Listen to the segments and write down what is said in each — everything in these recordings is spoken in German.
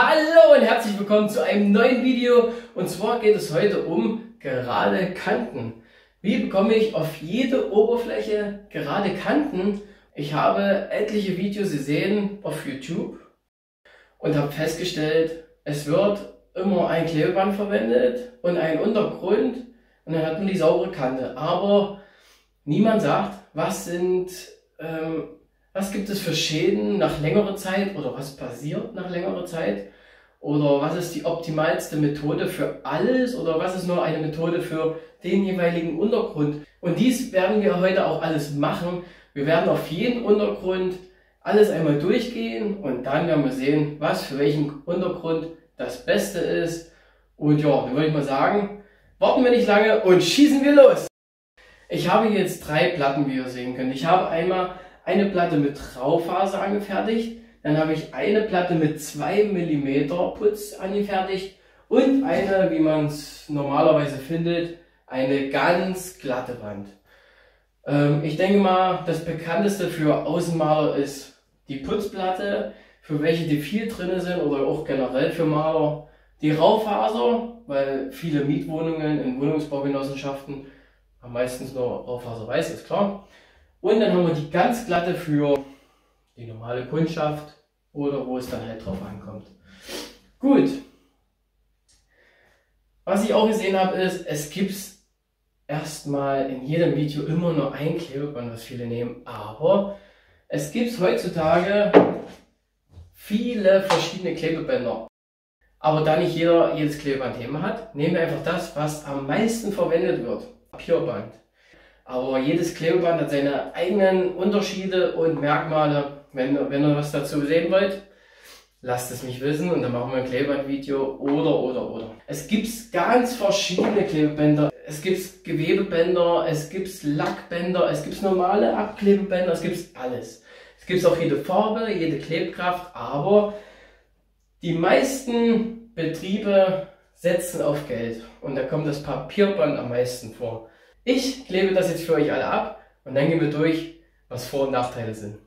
Hallo und herzlich willkommen zu einem neuen Video und zwar geht es heute um gerade Kanten. Wie bekomme ich auf jede Oberfläche gerade Kanten? Ich habe etliche Videos gesehen auf YouTube und habe festgestellt, es wird immer ein Klebeband verwendet und ein Untergrund und dann hat man die saubere Kante. Aber niemand sagt, was sind ähm, was gibt es für Schäden nach längerer Zeit oder was passiert nach längerer Zeit? Oder was ist die optimalste Methode für alles oder was ist nur eine Methode für den jeweiligen Untergrund? Und dies werden wir heute auch alles machen. Wir werden auf jeden Untergrund alles einmal durchgehen und dann werden wir sehen, was für welchen Untergrund das Beste ist. Und ja, dann würde ich mal sagen, warten wir nicht lange und schießen wir los. Ich habe jetzt drei Platten, wie ihr sehen könnt. Ich habe einmal eine Platte mit Raufaser angefertigt, dann habe ich eine Platte mit 2 mm Putz angefertigt und eine, wie man es normalerweise findet, eine ganz glatte Wand. Ähm, ich denke mal, das bekannteste für Außenmaler ist die Putzplatte, für welche die viel drin sind oder auch generell für Maler. Die Raufaser, weil viele Mietwohnungen in Wohnungsbaugenossenschaften haben meistens nur Raufaser weiß, ist klar. Und dann haben wir die ganz glatte für die normale Kundschaft oder wo es dann halt drauf ankommt. Gut. Was ich auch gesehen habe, ist, es gibt erstmal in jedem Video immer nur ein Klebeband, was viele nehmen. Aber es gibt heutzutage viele verschiedene Klebebänder. Aber da nicht jeder jedes Klebeband Thema hat, nehmen wir einfach das, was am meisten verwendet wird. Papierband. Aber jedes Klebeband hat seine eigenen Unterschiede und Merkmale. Wenn, wenn ihr was dazu sehen wollt, lasst es mich wissen und dann machen wir ein Klebeband-Video oder, oder, oder. Es gibt ganz verschiedene Klebebänder. Es gibt Gewebebänder, es gibt Lackbänder, es gibt normale Abklebebänder, es gibt alles. Es gibt auch jede Farbe, jede Klebkraft, aber die meisten Betriebe setzen auf Geld und da kommt das Papierband am meisten vor. Ich klebe das jetzt für euch alle ab und dann gehen wir durch, was Vor- und Nachteile sind.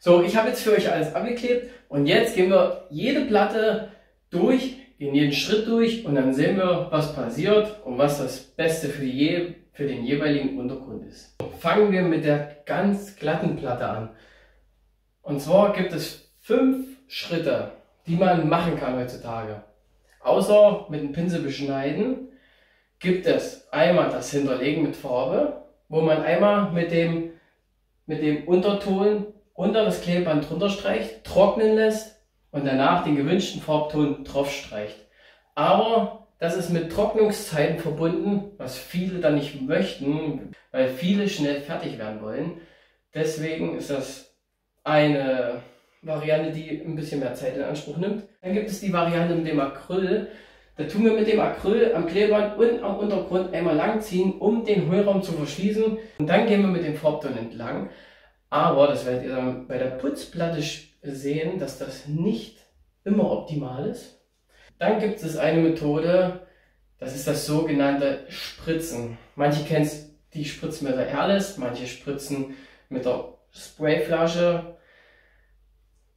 So, ich habe jetzt für euch alles abgeklebt und jetzt gehen wir jede Platte durch, gehen jeden Schritt durch und dann sehen wir, was passiert und was das Beste für, je, für den jeweiligen Untergrund ist. Fangen wir mit der ganz glatten Platte an. Und zwar gibt es fünf Schritte, die man machen kann heutzutage. Außer mit dem Pinsel beschneiden gibt es einmal das Hinterlegen mit Farbe, wo man einmal mit dem, mit dem Unterton unter das Klebeband drunter streicht, trocknen lässt und danach den gewünschten Farbton drauf streicht. Aber das ist mit Trocknungszeiten verbunden, was viele dann nicht möchten, weil viele schnell fertig werden wollen. Deswegen ist das eine Variante, die ein bisschen mehr Zeit in Anspruch nimmt. Dann gibt es die Variante mit dem Acryl. Da tun wir mit dem Acryl am Klebeband und am Untergrund einmal langziehen, um den Hohlraum zu verschließen. Und dann gehen wir mit dem Farbton entlang. Aber, das werdet ihr dann bei der Putzplatte sehen, dass das nicht immer optimal ist. Dann gibt es eine Methode, das ist das sogenannte Spritzen. Manche kennen die Spritzen mit der Airless, manche spritzen mit der Sprayflasche.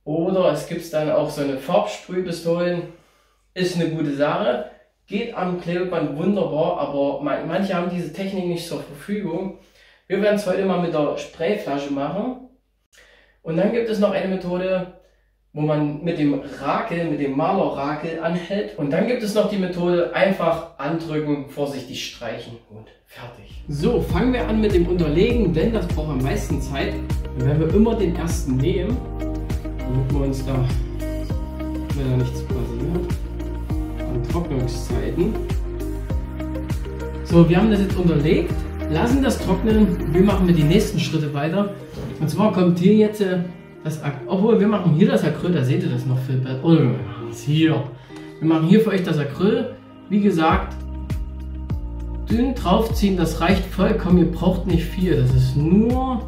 Oder es gibt dann auch so eine Farbsprühpistolen. Ist eine gute Sache, geht am Klebeband wunderbar, aber manche haben diese Technik nicht zur Verfügung. Wir werden es heute mal mit der Sprayflasche machen. Und dann gibt es noch eine Methode, wo man mit dem Rakel, mit dem Malerrakel anhält. Und dann gibt es noch die Methode, einfach andrücken, vorsichtig streichen und fertig. So, fangen wir an mit dem Unterlegen, denn das braucht am meisten Zeit. Dann werden wir immer den ersten nehmen, damit wir uns da, wenn da nichts passiert, an Trocknungszeiten. So, wir haben das jetzt unterlegt lassen das trocknen. Wir machen mit den nächsten Schritte weiter. Und zwar kommt hier jetzt äh, das Acryl. Obwohl, wir machen hier das Acryl, da seht ihr das noch viel besser. Oh, wir hier. Wir machen hier für euch das Acryl. Wie gesagt, dünn draufziehen, das reicht vollkommen. Ihr braucht nicht viel. Das ist nur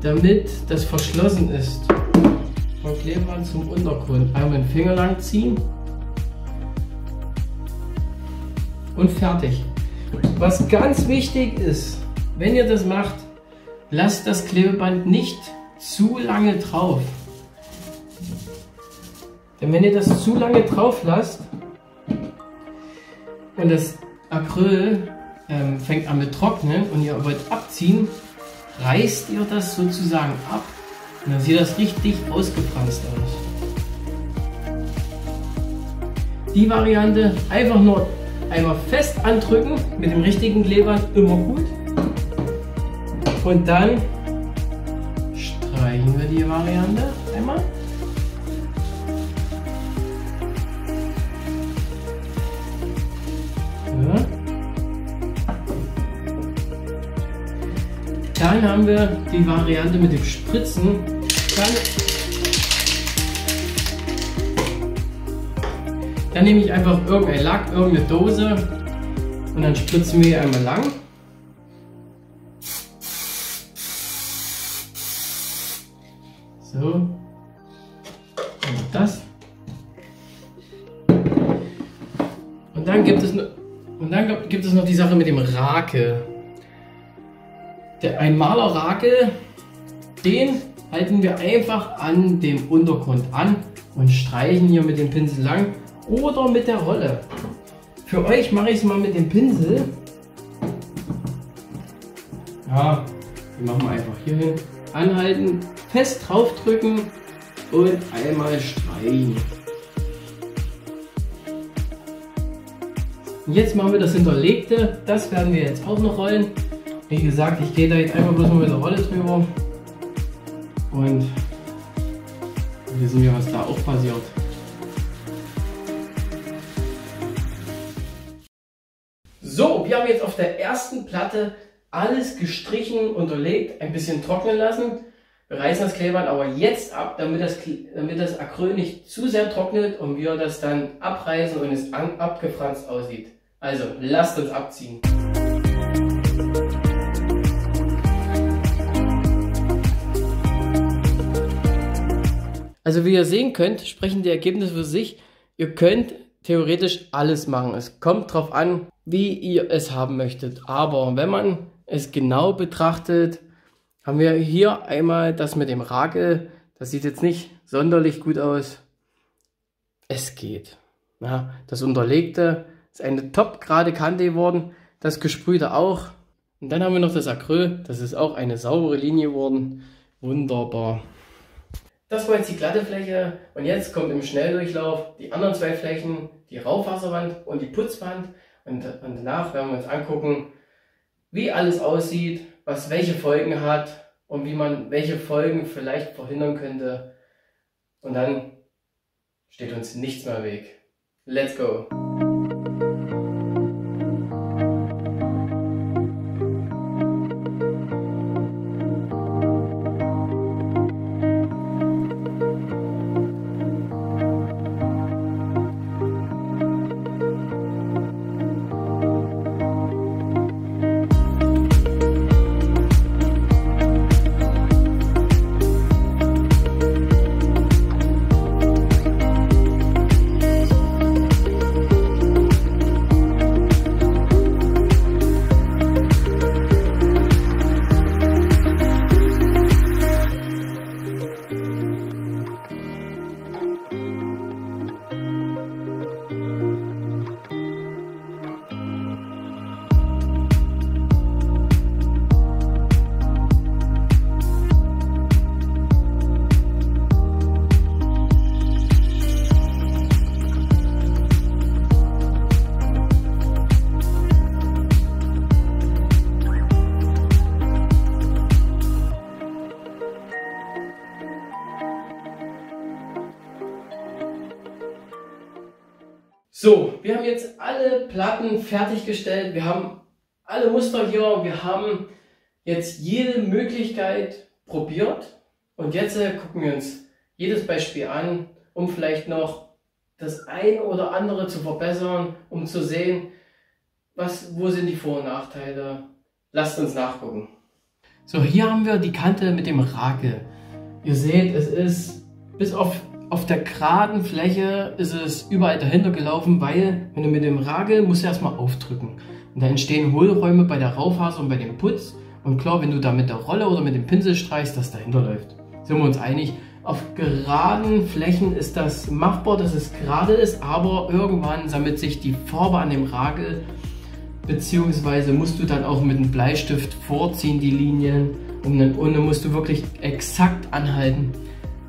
damit das verschlossen ist. Vom Klebeband zum Untergrund. Einmal den Finger lang ziehen. Und fertig. Was ganz wichtig ist, wenn ihr das macht, lasst das Klebeband nicht zu lange drauf. Denn wenn ihr das zu lange drauf lasst und das Acryl ähm, fängt an mit trocknen und ihr wollt abziehen, reißt ihr das sozusagen ab und dann sieht das richtig ausgefranst aus. Die Variante einfach nur einmal fest andrücken mit dem richtigen Kleber immer gut und dann streichen wir die Variante einmal. Dann haben wir die Variante mit dem Spritzen. Dann, dann nehme ich einfach irgendein Lack, irgendeine Dose und dann spritzen wir hier einmal lang. So. Und das. Und dann gibt es, und dann gibt es noch die Sache mit dem Rake. Der, ein Malerrakel, den halten wir einfach an dem Untergrund an und streichen hier mit dem Pinsel lang oder mit der Rolle. Für euch mache ich es mal mit dem Pinsel. Ja, die machen wir einfach hier hin. Anhalten, fest draufdrücken und einmal streichen. Und jetzt machen wir das Hinterlegte. Das werden wir jetzt auch noch rollen. Wie gesagt, ich gehe da jetzt einfach bloß mal mit der Rolle drüber und wir sehen ja, was da auch passiert. Wir jetzt auf der ersten Platte alles gestrichen, unterlegt, ein bisschen trocknen lassen. Wir reißen das Klebeband aber jetzt ab, damit das, damit das Acryl nicht zu sehr trocknet und wir das dann abreißen und es abgefranst aussieht. Also, lasst uns abziehen. Also wie ihr sehen könnt, sprechen die Ergebnisse für sich. Ihr könnt theoretisch alles machen. Es kommt darauf an, wie ihr es haben möchtet. Aber wenn man es genau betrachtet, haben wir hier einmal das mit dem Rakel. Das sieht jetzt nicht sonderlich gut aus. Es geht. Ja, das Unterlegte ist eine top gerade Kante geworden. Das Gesprühte auch. Und dann haben wir noch das Acryl. Das ist auch eine saubere Linie geworden. Wunderbar. Das war jetzt die glatte Fläche und jetzt kommt im Schnelldurchlauf die anderen zwei Flächen, die Rauchwasserwand und die Putzwand und, und danach werden wir uns angucken, wie alles aussieht, was welche Folgen hat und wie man welche Folgen vielleicht verhindern könnte und dann steht uns nichts mehr im Weg. Let's go! So, wir haben jetzt alle Platten fertiggestellt. Wir haben alle Muster hier. Wir haben jetzt jede Möglichkeit probiert. Und jetzt äh, gucken wir uns jedes Beispiel an, um vielleicht noch das eine oder andere zu verbessern, um zu sehen, was, wo sind die Vor- und Nachteile. Lasst uns nachgucken. So, hier haben wir die Kante mit dem Rakel. Ihr seht, es ist bis auf, auf der geraden Fläche ist es überall dahinter gelaufen, weil wenn du mit dem Ragel musst du erstmal aufdrücken. Und da entstehen Hohlräume bei der Raufaser und bei dem Putz. Und klar, wenn du da mit der Rolle oder mit dem Pinsel streichst, das dahinter läuft. Sind wir uns einig? Auf geraden Flächen ist das machbar, dass es gerade ist, aber irgendwann sammelt sich die Farbe an dem Ragel beziehungsweise musst du dann auch mit einem Bleistift vorziehen die Linien und dann, und dann musst du wirklich exakt anhalten.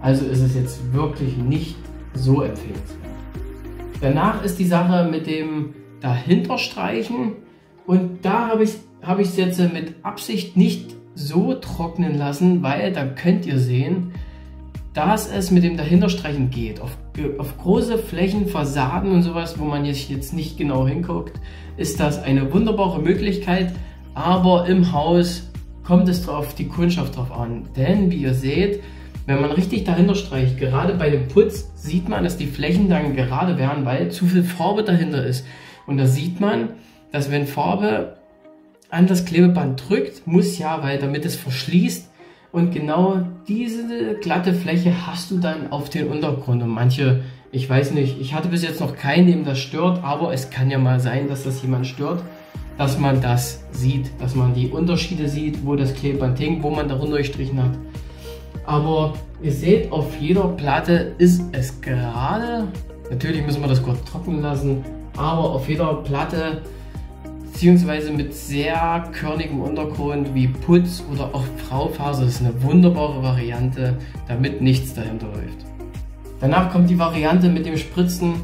Also ist es jetzt wirklich nicht so empfehlenswert. Danach ist die Sache mit dem dahinterstreichen und da habe ich habe ich es jetzt mit Absicht nicht so trocknen lassen, weil dann könnt ihr sehen, dass es mit dem dahinterstreichen geht. Auf, auf große Flächen, Fassaden und sowas, wo man jetzt, jetzt nicht genau hinguckt, ist das eine wunderbare Möglichkeit, aber im Haus kommt es auf die Kundschaft drauf an. Denn wie ihr seht, wenn man richtig dahinter streicht, gerade bei dem Putz, sieht man, dass die Flächen dann gerade werden, weil zu viel Farbe dahinter ist. Und da sieht man, dass wenn Farbe an das Klebeband drückt, muss ja, weil damit es verschließt, und genau diese glatte Fläche hast du dann auf den Untergrund. Und manche, ich weiß nicht, ich hatte bis jetzt noch keinen, dem das stört, aber es kann ja mal sein, dass das jemand stört, dass man das sieht, dass man die Unterschiede sieht, wo das Klebeband hängt, wo man darunter gestrichen hat. Aber ihr seht, auf jeder Platte ist es gerade. Natürlich müssen wir das kurz trocknen lassen, aber auf jeder Platte beziehungsweise mit sehr körnigem Untergrund wie Putz oder auch Fraufaser. Ist eine wunderbare Variante, damit nichts dahinter läuft. Danach kommt die Variante mit dem Spritzen,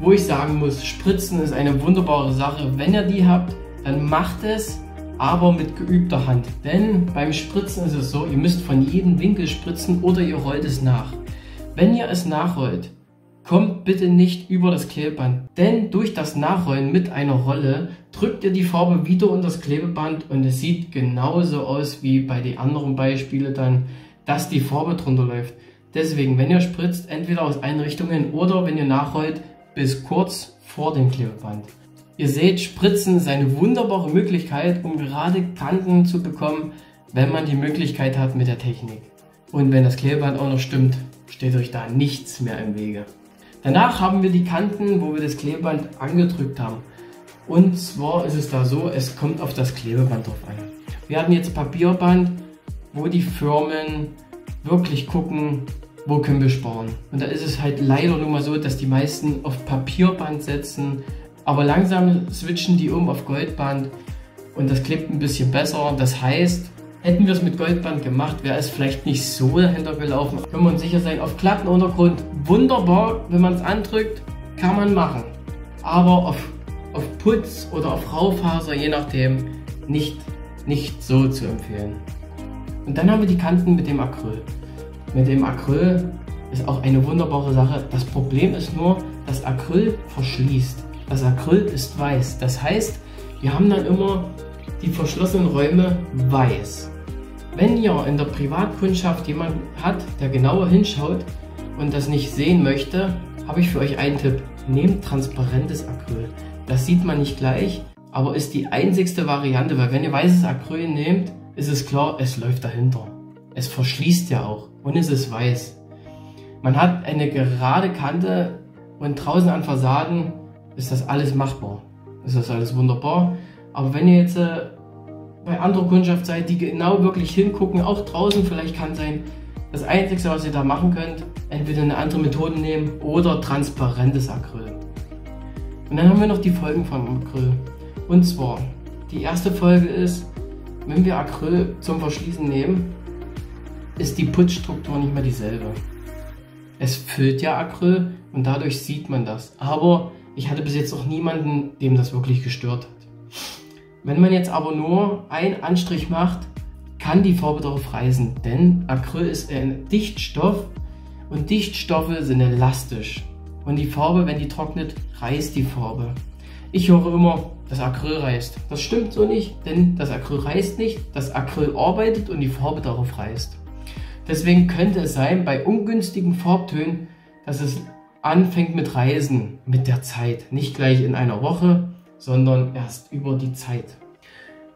wo ich sagen muss, Spritzen ist eine wunderbare Sache. Wenn ihr die habt, dann macht es, aber mit geübter Hand. Denn beim Spritzen ist es so, ihr müsst von jedem Winkel spritzen oder ihr rollt es nach. Wenn ihr es nachrollt, Kommt bitte nicht über das Klebeband, denn durch das Nachrollen mit einer Rolle drückt ihr die Farbe wieder unter das Klebeband und es sieht genauso aus wie bei den anderen Beispielen dann, dass die Farbe drunter läuft. Deswegen, wenn ihr spritzt, entweder aus allen Richtungen oder wenn ihr nachrollt, bis kurz vor dem Klebeband. Ihr seht, Spritzen ist eine wunderbare Möglichkeit, um gerade Kanten zu bekommen, wenn man die Möglichkeit hat mit der Technik. Und wenn das Klebeband auch noch stimmt, steht euch da nichts mehr im Wege. Danach haben wir die Kanten, wo wir das Klebeband angedrückt haben. Und zwar ist es da so, es kommt auf das Klebeband drauf an. Wir hatten jetzt Papierband, wo die Firmen wirklich gucken, wo können wir sparen. Und da ist es halt leider nur mal so, dass die meisten auf Papierband setzen, aber langsam switchen die um auf Goldband und das klebt ein bisschen besser. Das heißt, Hätten wir es mit Goldband gemacht, wäre es vielleicht nicht so dahinter gelaufen. Können wir uns sicher sein, auf glatten Untergrund wunderbar, wenn man es andrückt, kann man machen. Aber auf, auf Putz oder auf Raufaser, je nachdem, nicht, nicht so zu empfehlen. Und dann haben wir die Kanten mit dem Acryl. Mit dem Acryl ist auch eine wunderbare Sache. Das Problem ist nur, das Acryl verschließt. Das Acryl ist weiß. Das heißt, wir haben dann immer die verschlossenen Räume weiß. Wenn ihr in der Privatkundschaft jemanden hat, der genauer hinschaut und das nicht sehen möchte, habe ich für euch einen Tipp. Nehmt transparentes Acryl. Das sieht man nicht gleich, aber ist die einzigste Variante, weil wenn ihr weißes Acryl nehmt, ist es klar, es läuft dahinter. Es verschließt ja auch und es ist weiß. Man hat eine gerade Kante und draußen an Fassaden ist das alles machbar. Ist das alles wunderbar. Aber wenn ihr jetzt äh, bei anderer Kundschaft seid, die genau wirklich hingucken, auch draußen vielleicht kann sein, das Einzige, was ihr da machen könnt, entweder eine andere Methode nehmen oder transparentes Acryl. Und dann haben wir noch die Folgen vom Acryl. Und zwar, die erste Folge ist, wenn wir Acryl zum Verschließen nehmen, ist die Putzstruktur nicht mehr dieselbe. Es füllt ja Acryl und dadurch sieht man das. Aber ich hatte bis jetzt noch niemanden, dem das wirklich gestört hat. Wenn man jetzt aber nur einen Anstrich macht, kann die Farbe darauf reißen, denn Acryl ist ein Dichtstoff und Dichtstoffe sind elastisch. Und die Farbe, wenn die trocknet, reißt die Farbe. Ich höre immer, das Acryl reißt. Das stimmt so nicht, denn das Acryl reißt nicht, das Acryl arbeitet und die Farbe darauf reißt. Deswegen könnte es sein, bei ungünstigen Farbtönen, dass es anfängt mit Reisen mit der Zeit. Nicht gleich in einer Woche, sondern erst über die Zeit.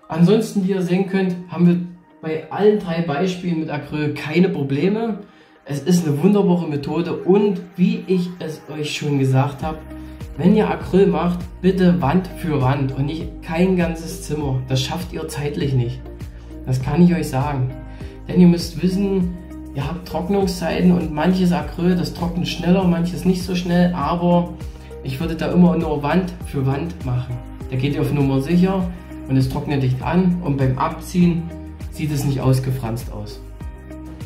Ansonsten, wie ihr sehen könnt, haben wir bei allen drei Beispielen mit Acryl keine Probleme. Es ist eine wunderbare Methode und wie ich es euch schon gesagt habe, wenn ihr Acryl macht, bitte Wand für Wand und nicht kein ganzes Zimmer. Das schafft ihr zeitlich nicht. Das kann ich euch sagen. Denn ihr müsst wissen, ihr habt Trocknungszeiten und manches Acryl, das trocknet schneller, manches nicht so schnell, aber ich würde da immer nur Wand für Wand machen. Da geht ihr auf Nummer sicher und es trocknet dicht an und beim Abziehen sieht es nicht ausgefranst aus.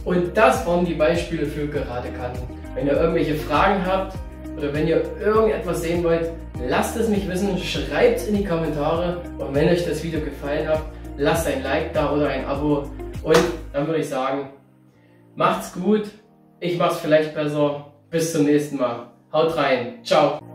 Und das waren die Beispiele für gerade Kanten. Wenn ihr irgendwelche Fragen habt, oder wenn ihr irgendetwas sehen wollt, lasst es mich wissen, schreibt es in die Kommentare und wenn euch das Video gefallen hat, lasst ein Like da oder ein Abo und dann würde ich sagen, macht's gut, ich mach's vielleicht besser, bis zum nächsten Mal. Haut rein, ciao!